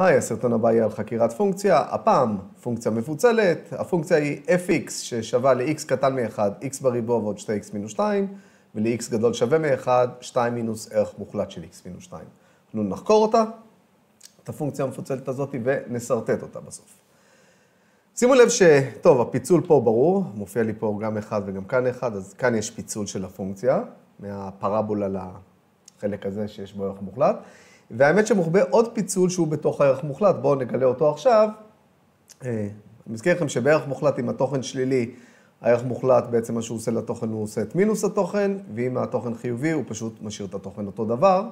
היי, הסרטון הבא יהיה על חקירת פונקציה, הפעם פונקציה מפוצלת, הפונקציה היא fx ששווה ל-x קטן מ-1, x בריבוע ועוד 2x מינוס 2, ול-x גדול שווה מ-1, 2 מינוס ערך מוחלט של x מינוס 2. אנחנו נחקור אותה, את הפונקציה המפוצלת הזאת, ונסרטט אותה בסוף. שימו לב ש... טוב, הפיצול פה ברור, מופיע לי פה גם 1 וגם כאן 1, אז כאן יש פיצול של הפונקציה, מהפרבולה לחלק הזה שיש בו ערך מוחלט. והאמת שמוחבא עוד פיצול שהוא בתוך הערך מוחלט, בואו נגלה אותו עכשיו. אה, אני מזכיר לכם שבערך מוחלט עם התוכן שלילי, הערך מוחלט בעצם מה שהוא עושה לתוכן, הוא עושה את מינוס התוכן, ואם התוכן חיובי, הוא פשוט משאיר את התוכן אותו דבר.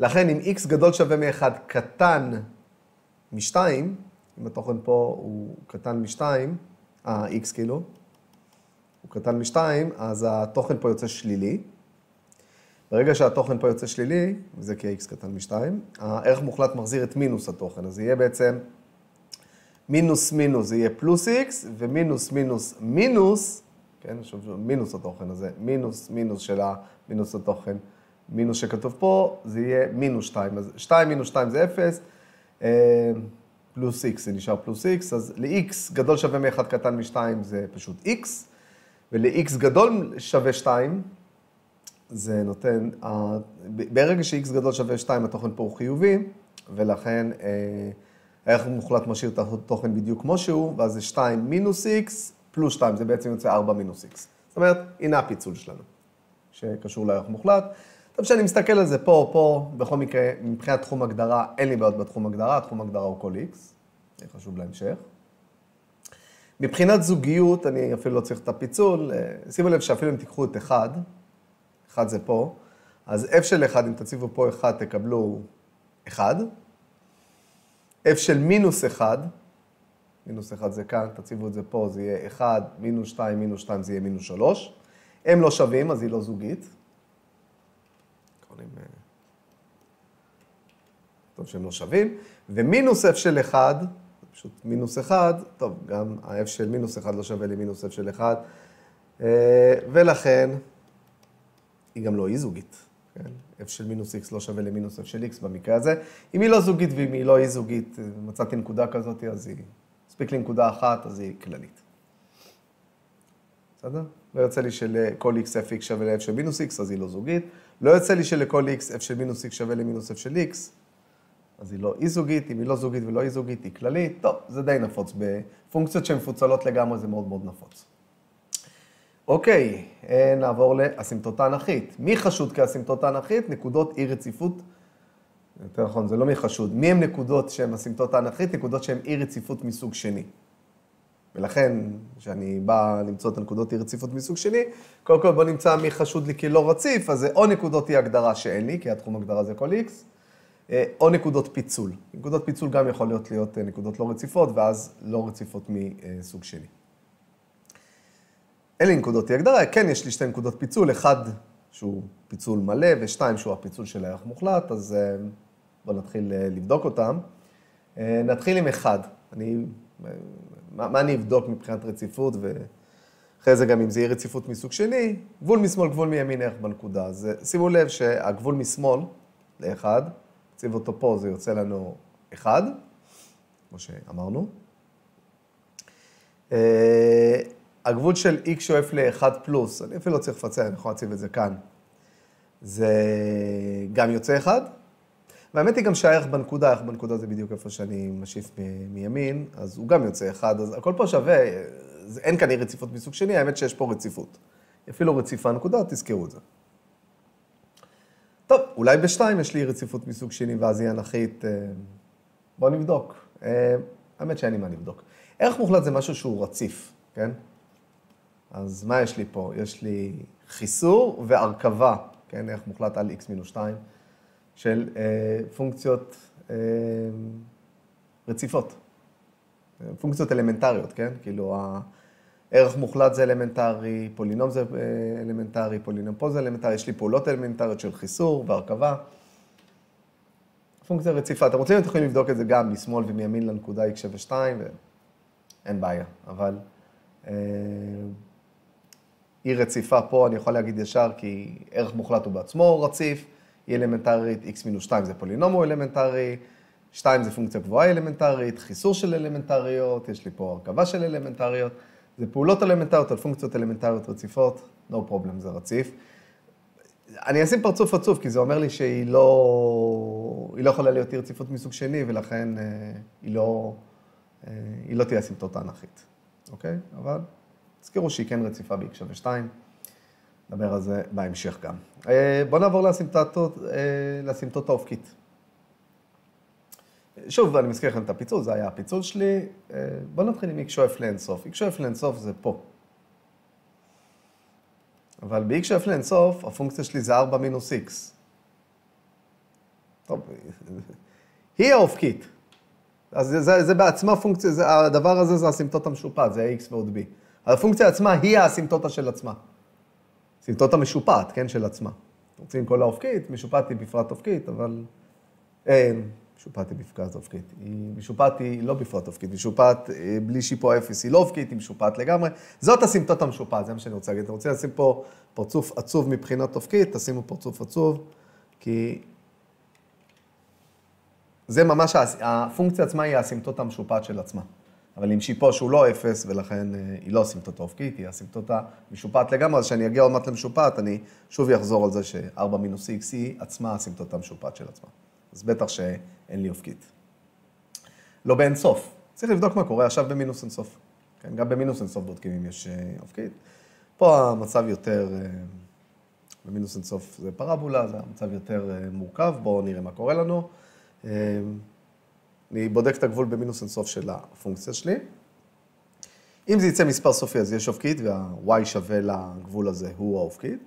לכן אם x גדול שווה מ-1 קטן מ-2, אם התוכן פה הוא קטן מ-2, אה, x כאילו, הוא קטן מ-2, אז התוכן פה יוצא שלילי. ברגע שהתוכן פה יוצא שלילי, וזה כי ה-x קטן מ-2, הערך מוחלט מחזיר את מינוס התוכן, אז יהיה בעצם מינוס מינוס, זה יהיה פלוס x, ומינוס מינוס מינוס, כן, שוב, מינוס התוכן הזה, מינוס מינוס של המינוס התוכן, מינוס שכתוב פה, זה יהיה מינוס 2, אז 2 מינוס 2 זה 0, אה, פלוס x זה נשאר פלוס x, אז ל-x גדול שווה מ-1 קטן מ-2 זה פשוט x, ול-x גדול שווה 2, זה נותן, ברגע ש-x גדול שווה 2, התוכן פה הוא חיובי, ולכן אה, הערך מוחלט משאיר את התוכן בדיוק כמו שהוא, ואז זה 2 מינוס x פלוס 2, זה בעצם יוצא 4 מינוס x. זאת אומרת, הנה הפיצול שלנו, שקשור לערך מוחלט. טוב, כשאני מסתכל על זה פה, פה, בכל מקרה, מבחינת תחום הגדרה, אין לי בעיות בתחום הגדרה, תחום הגדרה הוא כל x, זה חשוב להמשך. מבחינת זוגיות, אני אפילו לא צריך את הפיצול, אה, שימו לב שאפילו אם תיקחו את 1, 1 זה פה, אז f של 1, אם תציבו פה 1, תקבלו 1. f של מינוס 1, מינוס 1 זה כאן, תציבו את זה פה, זה יהיה 1, מינוס 2, מינוס 2 זה יהיה מינוס 3. הם לא שווים, אז היא לא זוגית. אה, טוב שהם לא שווים. ומינוס f של 1, זה פשוט מינוס 1, טוב, גם ה-f של מינוס 1 לא שווה למינוס f של 1. אה, ולכן, היא גם לא אי-זוגית. כן? f של מינוס x לא שווה למינוס f של x במקרה הזה. אם היא לא זוגית ואם היא לא אי-זוגית, מצאתי נקודה כזאת, אז היא... מספיק לי נקודה אחת, אז היא כללית. בסדר? לא יוצא לי שלכל x f x שווה ל-f של מינוס x, אז היא לא זוגית. לא יוצא לי שלכל x f של מינוס x שווה למינוס f של x, אז היא לא אי-זוגית. אם היא לא זוגית ולא אי-זוגית, היא כללית. טוב, זה די נפוץ. בפונקציות שהן מפוצלות לגמרי זה מאוד מאוד נפוץ. אוקיי, אה, נעבור לאסימפטוטה אנכית. מי חשוד כאסימפטוטה אנכית? נקודות אי רציפות. יותר נכון, זה לא מי חשוד. מי הם נקודות שהן אסימפטוטה אנכית? נקודות שהן אי רציפות מסוג שני. ולכן, כשאני בא למצוא את הנקודות אי רציפות מסוג שני, קודם כל בוא נמצא מי חשוד לי כלא רציף, אז זה או נקודות אי הגדרה שאין לי, כי התחום הגדרה זה כל x, אה, או נקודות פיצול. נקודות פיצול גם יכול להיות להיות אה, נקודות לא רציפות, ואז לא רציפות מסוג שני. לי נקודות אי הגדרה, כן יש לי שתי נקודות פיצול, אחד שהוא פיצול מלא ושתיים שהוא הפיצול של הערך מוחלט, אז אה, בואו נתחיל אה, לבדוק אותם. אה, נתחיל עם אחד. אני, מה, מה אני אבדוק מבחינת רציפות, ואחרי זה גם אם זה יהיה רציפות מסוג שני, גבול משמאל, גבול מימין, ערך בנקודה. אז שימו לב שהגבול משמאל לאחד, נציב אותו פה, זה יוצא לנו אחד, כמו שאמרנו. הגבול של x שואף ל-1 פלוס, אני אפילו לא צריך לפצל, אני יכול להציב את זה כאן. זה גם יוצא 1. והאמת היא גם שהערך בנקודה, הערך בנקודה זה בדיוק איפה שאני משיף מ- מימין, אז הוא גם יוצא 1, אז הכל פה שווה, אין כאן רציפות מסוג שני, האמת שיש פה רציפות. אפילו רציפה נקודה, תזכרו את זה. טוב, אולי בשתיים יש לי רציפות מסוג שני ואז היא אנכית. אה, בואו נבדוק. אה, האמת שאין לי מה לבדוק. ערך מוחלט זה משהו שהוא רציף, כן? אז מה יש לי פה? יש לי חיסור והרכבה, כן, ערך מוחלט על x מינוס 2, של אה, פונקציות אה, רציפות. פונקציות אלמנטריות, כן? כאילו, הערך מוחלט זה אלמנטרי, פולינום זה אה, אלמנטרי, פולינום פה זה אלמנטרי, יש לי פעולות אלמנטריות של חיסור והרכבה. פונקציה רציפה. אתם רוצים, אתם יכולים לבדוק את זה גם משמאל ומימין לנקודה x שווה 2, ואין בעיה, אבל... אה, היא רציפה פה, אני יכול להגיד ישר, כי ערך מוחלט הוא בעצמו רציף, היא אלמנטרית, x מינוס 2 זה פולינום הוא אלמנטרי, 2 זה פונקציה גבוהה אלמנטרית, חיסור של אלמנטריות, יש לי פה הרכבה של אלמנטריות, זה פעולות אלמנטריות על פונקציות אלמנטריות רציפות, no problem, זה רציף. אני אשים פרצוף עצוב, כי זה אומר לי שהיא לא, לא יכולה להיות אי רציפות מסוג שני, ולכן אה, היא לא, אה, היא לא תהיה אסימפטוטה אנכית, אוקיי? אבל תזכרו שהיא כן רציפה ב-x שווה 2, נדבר על זה בהמשך גם. אה, בואו נעבור לאסימפטוטה אופקית. שוב, אני מזכיר לכם את הפיצול, זה היה הפיצול שלי. בואו נתחיל עם x שואף לאינסוף. x שואף לאינסוף זה פה. אבל ב-x שואף לאינסוף, הפונקציה שלי זה 4 מינוס x. טוב, היא האופקית. אז זה, זה, זה בעצמה פונקציה, זה, הדבר הזה זה הסימפטוט המשופט, זה ה-x ועוד b. הפונקציה עצמה היא הסימפטוטה של עצמה. סימפטוטה משופעת, כן, של עצמה. רוצים כל האופקית, משופעת היא בפרט אופקית, אבל אין, משופעת היא בפרט אופקית. היא משופעת היא לא בפרט אופקית, משופעת אה, בלי שיפוע אפס היא לא אופקית, היא משופעת לגמרי. זאת הסימפטוטה המשופעת, זה מה שאני רוצה להגיד. אתם רוצים לשים פה פרצוף עצוב מבחינת אופקית, תשימו פרצוף עצוב, כי זה ממש, הפונקציה עצמה היא הסימפטוטה המשופעת של עצמה. אבל עם שיפוע שהוא לא אפס, ולכן אה, היא לא אסימפטוטה אופקית, היא אסימפטוטה משופעת לגמרי, אז כשאני אגיע עוד מעט למשופעת, אני שוב אחזור על זה ש-4 מינוס x היא עצמה אסימפטוטה משופעת של עצמה. אז בטח שאין לי אופקית. לא באינסוף. צריך לבדוק מה קורה עכשיו במינוס אינסוף. כן, גם במינוס אינסוף בודקים אם יש אה, אופקית. פה המצב יותר, אה, במינוס אינסוף זה פרבולה, זה המצב יותר מורכב, בואו נראה מה קורה לנו. אני בודק את הגבול במינוס אינסוף של הפונקציה שלי. אם זה יצא מספר סופי, אז יש אופקית, וה-y שווה לגבול הזה הוא האופקית.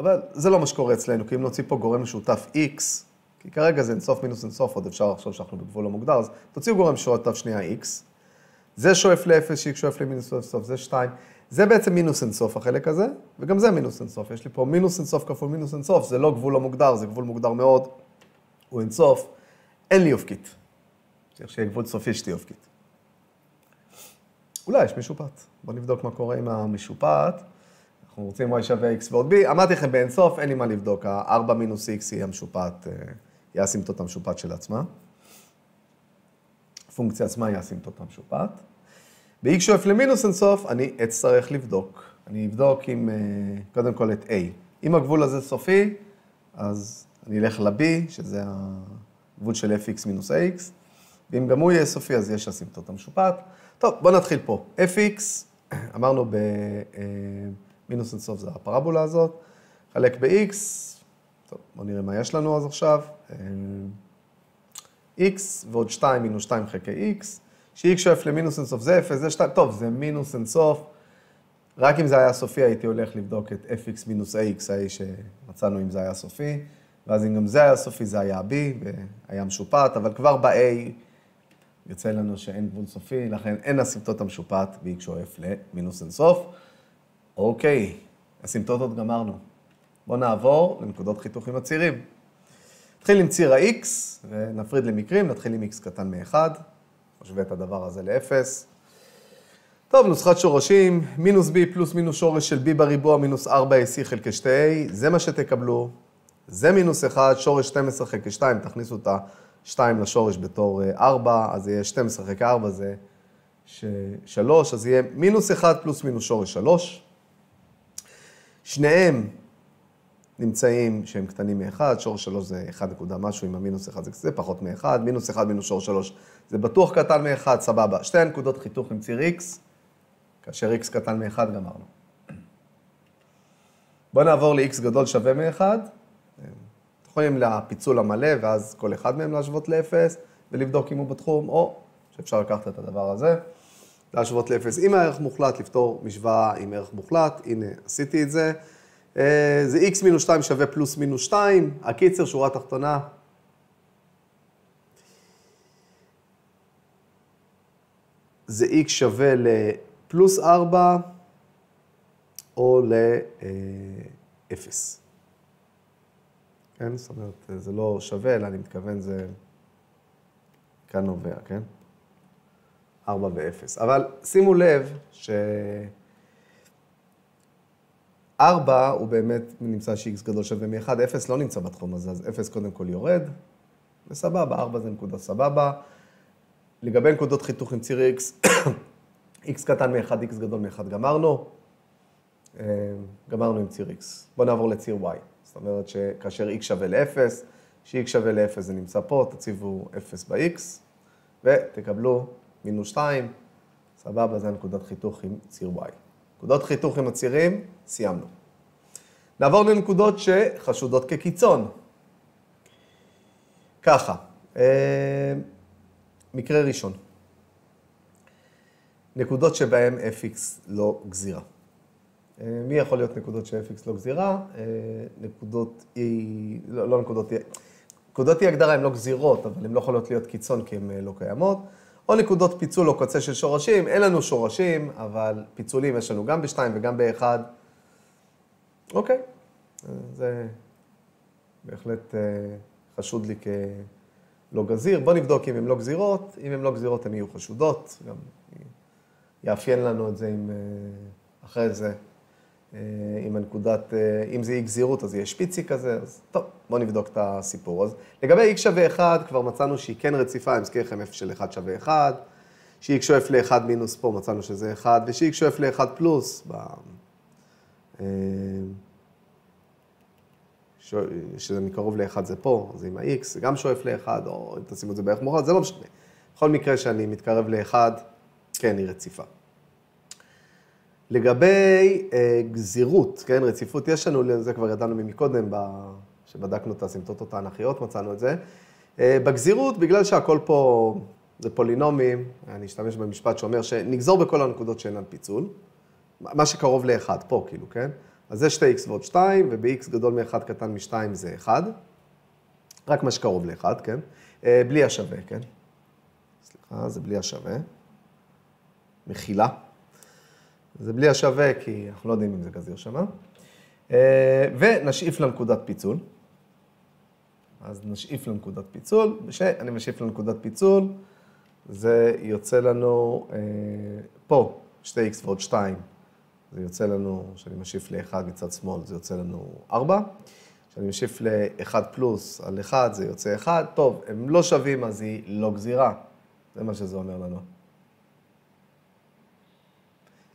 אבל זה לא מה שקורה אצלנו, כי אם נוציא פה גורם משותף x, כי כרגע זה אינסוף מינוס אינסוף, עוד אפשר לחשוב שאנחנו בגבול לא מוגדר, אז תוציאו גורם משותף שנייה x. זה שואף ל-0, x שואף למינוס אינסוף, זה 2. זה בעצם מינוס אינסוף החלק הזה, וגם זה מינוס אינסוף. יש לי פה מינוס אינסוף כפול מינוס אינסוף, זה לא גבול לא מוגדר, זה גבול מוגדר מאוד, הוא אינסוף. אין לי אופקית. צריך שיהיה גבול סופי שתהיה אופקית. אולי יש משופט. בואו נבדוק מה קורה עם המשופט. אנחנו רוצים y שווה x ועוד b. אמרתי לכם באינסוף, אין לי מה לבדוק. ה-4 מינוס x היא המשופט, אה, היא האסימפטוט המשופט של עצמה. הפונקציה עצמה היא האסימפטוט המשופט. ב-x שואף למינוס אינסוף, אני אצטרך לבדוק. אני אבדוק עם, אה, קודם כל את a. אם הגבול הזה סופי, אז אני אלך ל-b, שזה ה... גבול של fx מינוס ax, ואם גם הוא יהיה סופי, אז יש אסימפטוט המשופט. טוב, בואו נתחיל פה. fx, אמרנו במינוס אינסוף זה הפרבולה הזאת, חלק ב-x, טוב, בואו נראה מה יש לנו אז עכשיו. x ועוד 2 מינוס 2 חלקי x, ש-x שואף למינוס אינסוף זה 0, זה 2, טוב, זה מינוס אינסוף. רק אם זה היה סופי, הייתי הולך לבדוק את fx מינוס ax, ההיא שמצאנו אם זה היה סופי. ואז אם גם זה היה סופי, זה היה B, והיה משופט, אבל כבר ב-A יוצא לנו שאין גבול סופי, לכן אין אסימפטוט המשופט, B שואף למינוס אינסוף. אוקיי, אסימפטוטות גמרנו. בואו נעבור לנקודות חיתוך עם הצירים. נתחיל עם ציר ה-X, ונפריד למקרים, נתחיל עם X קטן מ-1, נשווה את הדבר הזה ל-0. טוב, נוסחת שורשים, מינוס B פלוס מינוס שורש של B בריבוע מינוס 4AC חלקי 2A, זה מה שתקבלו. זה מינוס 1, שורש 12 חלקי 2, תכניסו את ה-2 לשורש בתור 4, אה, אז יהיה 12 חלקי 4 זה 3, אז יהיה מינוס 1 פלוס מינוס שורש 3. שניהם נמצאים שהם קטנים מ-1, שורש 3 זה 1 נקודה משהו, עם המינוס 1 זה קצת פחות מ-1, מינוס 1 מינוס שורש 3 זה בטוח קטן מ-1, סבבה. שתי הנקודות חיתוך עם ציר x, כאשר x קטן מ-1 גמרנו. בואו נעבור ל-x גדול שווה מ-1. יכולים לפיצול המלא, ואז כל אחד מהם להשוות לאפס, ולבדוק אם הוא בתחום, או שאפשר לקחת את הדבר הזה, להשוות לאפס עם הערך מוחלט, לפתור משוואה עם ערך מוחלט, הנה, עשיתי את זה. אה, זה x מינוס 2 שווה פלוס מינוס 2, הקיצר, שורה תחתונה. זה x שווה לפלוס 4 או ל-0. כן? זאת אומרת, זה לא שווה, אלא אני מתכוון זה כאן נובע, כן? 4 ו-0. אבל שימו לב ש... 4 הוא באמת נמצא ש-x גדול שווה מ-1, 0 לא נמצא בתחום הזה, אז 0 קודם כל יורד, וסבבה, 4 זה נקודה סבבה. לגבי נקודות חיתוך עם ציר x, x קטן מ-1, x גדול מ-1, גמרנו. אה, גמרנו עם ציר x. בואו נעבור לציר y. זאת אומרת שכאשר x שווה ל-0, כש-x שווה ל-0 זה נמצא פה, תציבו 0 ב-x, ותקבלו מינוס 2, סבבה, זה הנקודת חיתוך עם ציר y. נקודות חיתוך עם הצירים, סיימנו. נעבור לנקודות שחשודות כקיצון. ככה, אה, מקרה ראשון, נקודות שבהן fx לא גזירה. אה, מי יכול להיות נקודות ש-fx לא גזירה? אה, נקודות e, לא, לא נקודות e, נקודות e הגדרה הן לא גזירות, אבל הן לא יכולות להיות קיצון כי הן לא קיימות. או נקודות פיצול או קצה של שורשים, אין לנו שורשים, אבל פיצולים יש לנו גם ב-2 וגם ב-1. אוקיי, זה בהחלט חשוד לי כלא גזיר. בואו נבדוק אם הן לא גזירות, אם הן לא גזירות הן יהיו חשודות, גם יאפיין לנו את זה עם, אחרי זה, עם הנקודת, אם זה אי גזירות אז יהיה שפיצי כזה, אז טוב, בואו נבדוק את הסיפור. אז לגבי x שווה 1, כבר מצאנו שהיא כן רציפה, אני מזכיר לכם f של 1 שווה 1, ש-x שואף ל-1 מינוס פה, מצאנו שזה 1, וש-x שואף ל-1 פלוס, ב... שזה מקרוב ל-1 זה פה, אז עם ה-x זה גם שואף ל-1, או אם תשימו את זה בערך מוחלט, זה לא משנה. בכל מקרה שאני מתקרב ל-1, כן, היא רציפה. לגבי אה, גזירות, כן, רציפות, יש לנו, זה כבר ידענו מקודם, כשבדקנו את הסימפטוטות האנכיות, מצאנו את זה. אה, בגזירות, בגלל שהכל פה זה פולינומים, אני אשתמש במשפט שאומר שנגזור בכל הנקודות שאינן פיצול, מה שקרוב ל-1 פה, כאילו, כן? אז זה 2x ועוד 2, וב-x גדול מ-1 קטן מ-2 זה 1. רק מה שקרוב ל-1, כן? אה, בלי השווה, כן? סליחה, זה בלי השווה. מחילה. זה בלי השווה, כי אנחנו לא יודעים אם זה גזיר שמה. אה, ונשאיף לנקודת פיצול. אז נשאיף לנקודת פיצול, וכשאני משאיף לנקודת פיצול, זה יוצא לנו אה, פה 2x ועוד 2 זה יוצא לנו, כשאני משיף ל-1 מצד שמאל, זה יוצא לנו 4. כשאני משיף ל-1 פלוס על 1, זה יוצא 1. טוב, הם לא שווים, אז היא לא גזירה. זה מה שזה אומר לנו.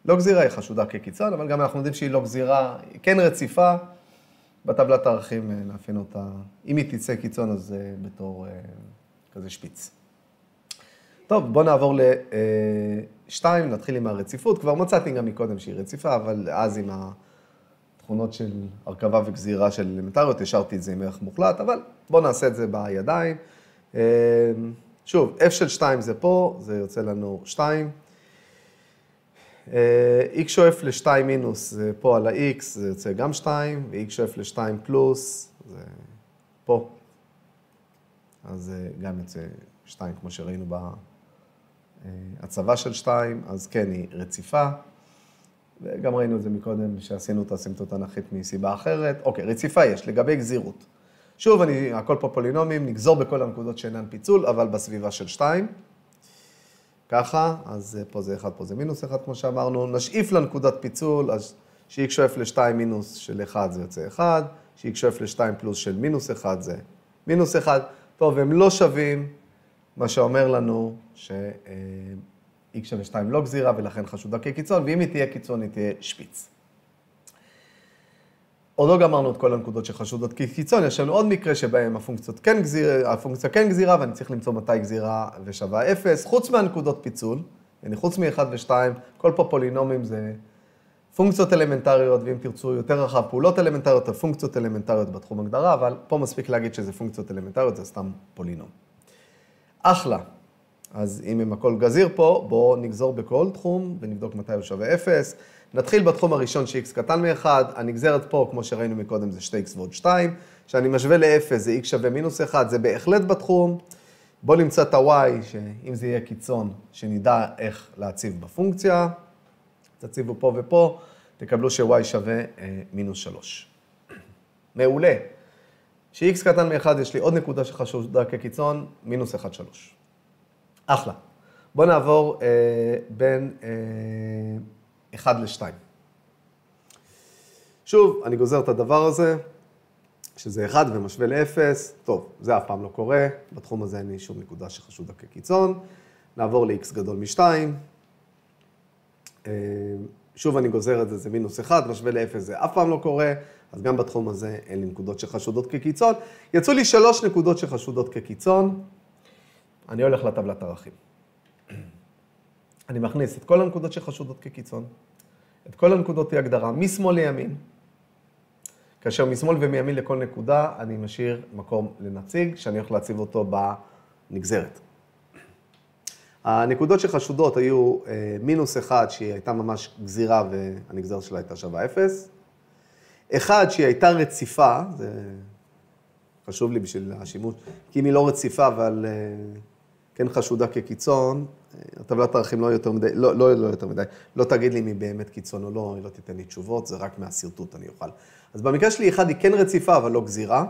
לא גזירה היא חשודה כקיצון, אבל גם אנחנו יודעים שהיא לא גזירה, היא כן רציפה. בטבלת הערכים אה, נאפיין אותה, אם היא תצא קיצון, אז זה בתור אה, כזה שפיץ. טוב, בואו נעבור ל... אה, שתיים, נתחיל עם הרציפות. כבר מצאתי גם מקודם שהיא רציפה, אבל אז עם התכונות של הרכבה וגזירה של אלמנטריות, השארתי את זה עם ערך מוחלט, אבל בואו נעשה את זה בידיים. שוב, f של 2 זה פה, זה יוצא לנו 2. אה, x שואף ל-2 מינוס זה פה על ה-x, זה יוצא גם 2, ו-x שואף ל-2 פלוס, זה פה. אז זה גם יוצא 2, כמו שראינו ב... אה, של שתיים, אז כן, היא רציפה. וגם ראינו את זה מקודם, שעשינו את הסימפטות אנכית מסיבה אחרת. אוקיי, רציפה יש, לגבי גזירות. שוב, אני, הכל פה פולינומים, נגזור בכל הנקודות שאינן פיצול, אבל בסביבה של שתיים. ככה, אז פה זה אחד, פה זה מינוס אחד, כמו שאמרנו. נשאיף לנקודת פיצול, אז ש-x שואף ל-2 מינוס של 1 זה יוצא 1, ש-x שואף ל-2 פלוס של מינוס 1 זה מינוס 1. טוב, הם לא שווים, מה שאומר לנו ש-x שווה 2 לא גזירה ולכן חשודה כקיצון, ואם היא תהיה קיצון היא תהיה שפיץ. עוד לא גמרנו את כל הנקודות שחשודות כקיצון, יש לנו עוד מקרה שבהם הפונקציות כן גזירה, הפונקציה כן גזירה, ואני צריך למצוא מתי גזירה ושווה 0, חוץ מהנקודות פיצול, אני חוץ מ-1 ו-2, כל פה פולינומים זה פונקציות אלמנטריות, ואם תרצו יותר רחב, פעולות אלמנטריות או פונקציות אלמנטריות בתחום הגדרה, אבל פה מספיק להגיד שזה פונקציות אלמנטריות, זה סתם פולינום. אחלה. אז אם הם הכל גזיר פה, בואו נגזור בכל תחום ונבדוק מתי הוא שווה 0. נתחיל בתחום הראשון ש-x קטן מ-1, הנגזרת פה, כמו שראינו מקודם, זה 2x ועוד 2. כשאני משווה ל-0 זה x שווה מינוס 1, זה בהחלט בתחום. בואו נמצא את ה-y, שאם זה יהיה קיצון, שנדע איך להציב בפונקציה. תציבו פה ופה, תקבלו ש-y שווה אה, מינוס 3. מעולה. ש-x קטן מ-1 יש לי עוד נקודה שחשודה כקיצון, מינוס 1, 3. אחלה. בואו נעבור אה, בין אה, 1 ל-2. שוב, אני גוזר את הדבר הזה. שזה 1 ומשווה ל-0, טוב, זה אף פעם לא קורה, בתחום הזה אין לי שום נקודה שחשודה כקיצון. נעבור ל-x גדול מ-2. אה, שוב אני גוזר את זה, זה מינוס 1, משווה ל-0 זה אף פעם לא קורה, אז גם בתחום הזה אין לי נקודות שחשודות כקיצון. יצאו לי שלוש נקודות שחשודות כקיצון, אני הולך לטבלת ערכים. אני מכניס את כל הנקודות שחשודות כקיצון, את כל הנקודות היא הגדרה, משמאל לימין, כאשר משמאל ומימין לכל נקודה אני משאיר מקום לנציג, שאני הולך להציב אותו בנגזרת. הנקודות שחשודות היו אה, מינוס אחד, שהיא הייתה ממש גזירה והנגזרת שלה הייתה שווה אפס. אחד, שהיא הייתה רציפה, זה חשוב לי בשביל השימוש, כי אם היא לא רציפה, אבל אה, כן חשודה כקיצון, אה, הטבלת הערכים לא יותר מדי, לא, לא, לא יותר מדי, לא תגיד לי אם היא באמת קיצון או לא, היא לא תיתן לי תשובות, זה רק מהשרטוט אני אוכל. אז במקרה שלי, אחד, היא כן רציפה, אבל לא גזירה.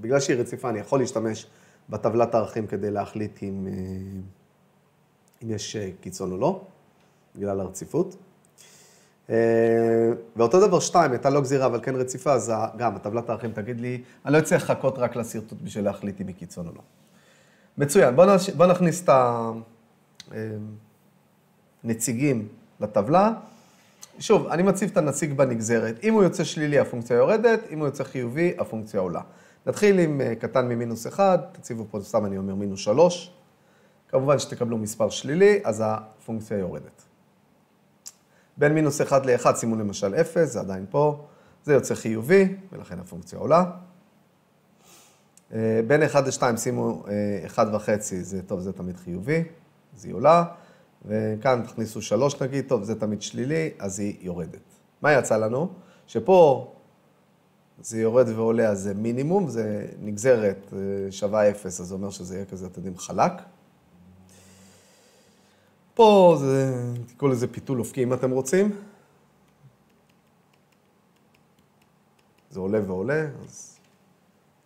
בגלל שהיא רציפה, אני יכול להשתמש בטבלת הערכים כדי להחליט אם, אה, אם יש אה, קיצון או לא, בגלל הרציפות. ואותו דבר שתיים, הייתה לא גזירה אבל כן רציפה, אז גם הטבלת הערכים תגיד לי, אני לא אצטרך לחכות רק לשרטוט בשביל להחליט אם היא קיצון או לא. מצוין, בואו נש... בוא נכניס את הנציגים לטבלה. שוב, אני מציב את הנציג בנגזרת. אם הוא יוצא שלילי, הפונקציה יורדת, אם הוא יוצא חיובי, הפונקציה עולה. נתחיל עם אה, קטן ממינוס 1, תציבו פה, סתם אני אומר מינוס 3. כמובן שתקבלו מספר שלילי, אז הפונקציה יורדת. בין מינוס 1 ל-1 שימו למשל 0, זה עדיין פה, זה יוצא חיובי, ולכן הפונקציה עולה. אה, בין 1 ל-2 שימו 1 אה, זה טוב, זה תמיד חיובי, אז היא עולה. וכאן תכניסו 3 נגיד, טוב, זה תמיד שלילי, אז היא יורדת. מה יצא לנו? שפה זה יורד ועולה, אז זה מינימום, זה נגזרת אה, שווה 0, אז זה אומר שזה יהיה כזה, אתם יודעים, חלק. פה זה, תקראו לזה פיתול אופקי אם אתם רוצים. זה עולה ועולה, אז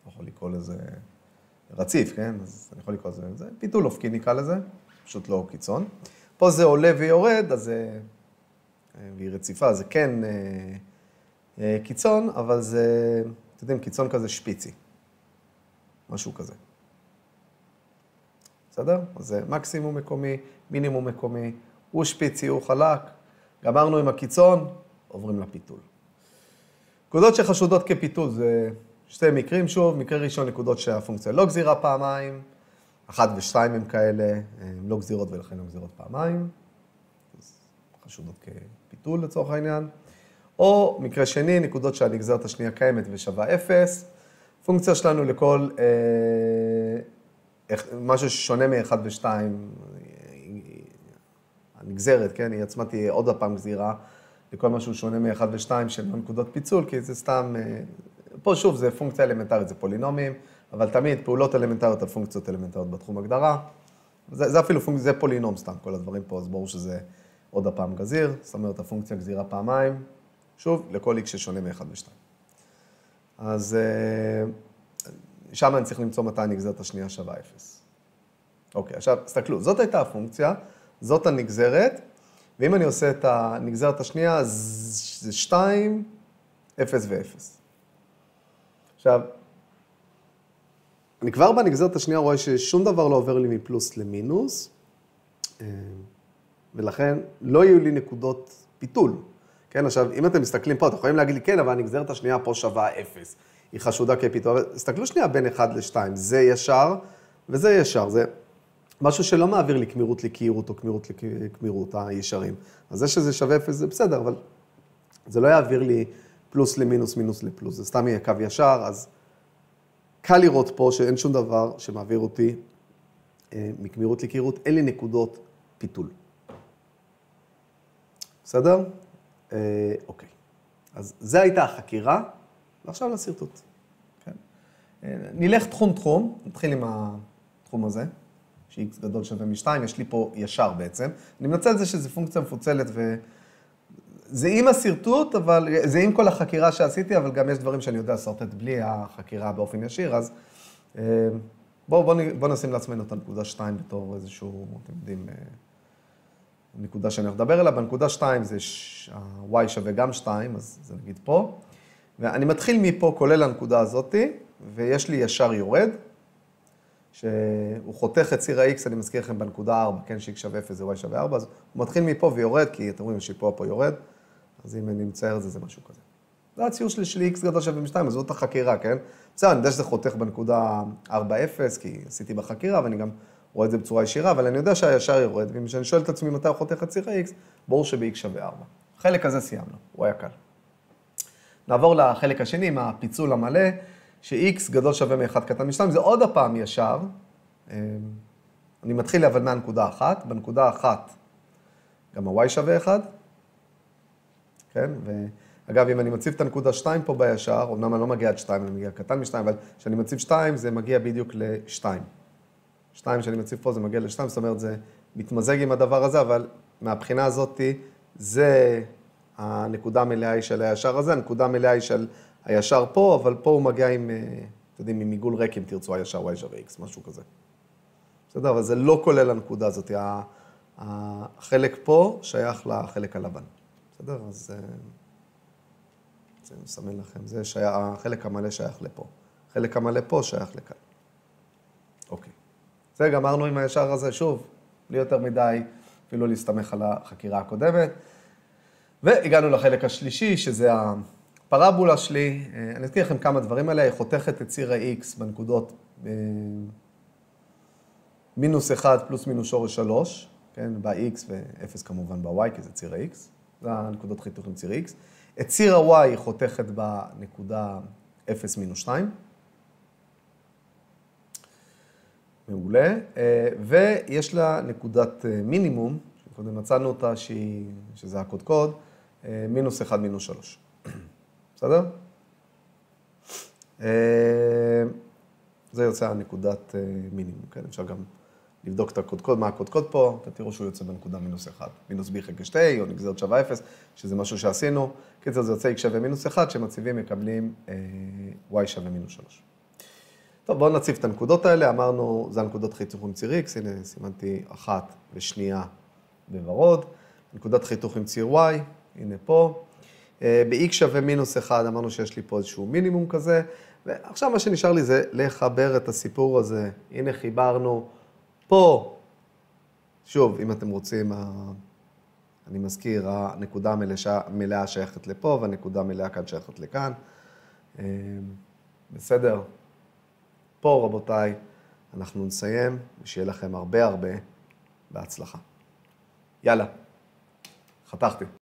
אני יכול לקרוא לזה רציף, כן? אז אני יכול לקרוא לזה, זה פיתול אופקי נקרא לזה, פשוט לא קיצון. פה זה עולה ויורד, אז זה, והיא רציפה, זה כן אה, קיצון, אבל זה, אתם יודעים, קיצון כזה שפיצי, משהו כזה. בסדר? אז זה מקסימום מקומי, מינימום מקומי, הוא שפיצי, הוא חלק, גמרנו עם הקיצון, עוברים לפיתול. נקודות שחשודות כפיתול זה שתי מקרים, שוב, מקרה ראשון נקודות שהפונקציה לא גזירה פעמיים, אחת ושתיים הם כאלה, הם לא גזירות ולכן לא גזירות פעמיים, אז חשודות כפיתול לצורך העניין. או מקרה שני, נקודות שהנגזרת השנייה קיימת ושווה אפס. פונקציה שלנו לכל אה, משהו ששונה מ-1 ו-2, הנגזרת, כן, היא עצמה תהיה עוד הפעם גזירה לכל משהו שונה מ-1 ו-2 של נקודות פיצול, כי זה סתם, אה, פה שוב זה פונקציה אלמנטרית, זה פולינומים, אבל תמיד פעולות אלמנטריות על פונקציות אלמנטריות בתחום הגדרה. זה, זה אפילו פונקציה, זה פולינום סתם, כל הדברים פה, אז ברור שזה עוד הפעם גזיר, זאת אומרת הפונקציה גזירה פעמיים, שוב, לכל x ששונה מ-1 ו-2. אז אה, שם אני צריך למצוא מתי הנגזרת השנייה שווה 0. אוקיי, עכשיו, תסתכלו, זאת הייתה הפונקציה, זאת הנגזרת, ואם אני עושה את הנגזרת השנייה, זה 2, 0 ו-0. עכשיו, אני כבר בנגזרת השנייה רואה ששום דבר לא עובר לי מפלוס למינוס, אה, ולכן לא יהיו לי נקודות פיתול. כן, עכשיו, אם אתם מסתכלים פה, אתם יכולים להגיד לי, כן, אבל הנגזרת השנייה פה שווה אפס. היא חשודה כפיתול, אבל תסתכלו שנייה בין 1 ל-2, זה ישר וזה ישר, זה משהו שלא מעביר לי קמירות לקהירות או קמירות לקמירות הישרים. אז זה שזה שווה אפס זה בסדר, אבל זה לא יעביר לי פלוס למינוס, מינוס לפלוס, זה סתם יהיה קו ישר, אז קל לראות פה שאין שום דבר שמעביר אותי אה, מקמירות לקהירות, אין לי נקודות פיתול. בסדר? אה, אוקיי. אז זה הייתה החקירה, ועכשיו לשרטוט. כן. אה, נלך תחום-תחום, נתחיל עם התחום הזה, ש-x גדול שווה מ-2, יש לי פה ישר בעצם. אני מנצל את זה שזו פונקציה מפוצלת ו... זה עם השרטוט, אבל זה עם כל החקירה שעשיתי, אבל גם יש דברים שאני יודע לשרטט בלי החקירה באופן ישיר, אז אה, בואו בוא, בוא נשים לעצמנו את הנקודה 2 בתור איזשהו, אתם יודעים, אה, נקודה שאני הולך לדבר עליה. בנקודה 2 זה ה-y שווה גם 2, אז זה נגיד פה. ואני מתחיל מפה, כולל הנקודה הזאתי, ויש לי ישר יורד, שהוא חותך את ציר ה-x, אני מזכיר לכם בנקודה 4, כן, ש-x שווה 0 זה y שווה 4, אז הוא מתחיל מפה ויורד, כי אתם רואים שפה פה יורד, אז אם אני מצייר את זה, זה משהו כזה. זה הציור שלי של x גדול שווה מ-2, אז זאת החקירה, כן? בסדר, אני יודע שזה חותך בנקודה 4-0, כי עשיתי בחקירה, ואני גם רואה את זה בצורה ישירה, אבל אני יודע שהישר יורד, וכשאני שואל את עצמי מתי הוא חותך את ציר ה-x, ברור שב-x שווה 4. החלק הזה סיימנו, הוא היה קל. נעבור לחלק השני עם הפיצול המלא, ש-x גדול שווה מ-1 קטן מ-2, זה עוד הפעם ישר. אמ, אני מתחיל אבל מהנקודה אחת, בנקודה אחת גם ה-y שווה 1, כן? ואגב, אם אני מציב את הנקודה 2 פה בישר, אמנם אני לא מגיע עד 2, אני מגיע קטן מ-2, אבל כשאני מציב 2 זה מגיע בדיוק ל-2. 2 שאני מציב פה זה מגיע ל-2, זאת אומרת זה מתמזג עם הדבר הזה, אבל מהבחינה הזאת זה הנקודה המלאה היא של הישר הזה, הנקודה המלאה היא של הישר פה, אבל פה הוא מגיע עם, אה, אתם יודעים, עם עיגול ריק, אם תרצו, הישר y שווה x, משהו כזה. בסדר? אבל זה לא כולל הנקודה הזאת. החלק פה שייך לחלק הלבן. בסדר? אז אה, זה מסמן לכם, זה שייך, החלק המלא שייך לפה. החלק המלא פה שייך לכאן. אוקיי. זה גמרנו עם הישר הזה, שוב, בלי יותר מדי, אפילו להסתמך על החקירה הקודמת. והגענו לחלק השלישי, שזה הפרבולה שלי. אה, אני אזכיר לכם כמה דברים עליה, היא חותכת את ציר ה-x בנקודות אה, מינוס 1 פלוס מינוס שורש 3, כן, ב-x ו-0 כמובן ב-y, כי זה ציר ה-x, הנקודות חיתוך עם ציר ה-x. את ציר ה-y חותכת בנקודה 0 מינוס 2. מעולה, אה, ויש לה נקודת מינימום, קודם מצאנו אותה שהיא, שזה הקודקוד, מינוס 1 מינוס 3. בסדר? אה, זה יוצא הנקודת אה, מינימום, כן? אפשר גם לבדוק את הקודקוד, מה הקודקוד פה, אתה תראו שהוא יוצא בנקודה מינוס 1. מינוס b חלקי 2 או נגזרת שווה 0, שזה משהו שעשינו. קיצר, זה יוצא x שווה מינוס 1, שמציבים מקבלים אה, y שווה מינוס 3. טוב, בואו נציב את הנקודות האלה. אמרנו, זה הנקודות חיתוך עם ציר x, הנה סימנתי אחת ושנייה בוורוד. נקודת חיתוך עם ציר y, הנה פה. אה, ב-x שווה מינוס 1, אמרנו שיש לי פה איזשהו מינימום כזה, ועכשיו מה שנשאר לי זה לחבר את הסיפור הזה. הנה חיברנו פה, שוב, אם אתם רוצים, אני מזכיר, הנקודה המלאה שייכת לפה, והנקודה המלאה כאן שייכת לכאן. אה, בסדר? פה, רבותיי, אנחנו נסיים, ושיהיה לכם הרבה הרבה בהצלחה. יאללה, חתכתי.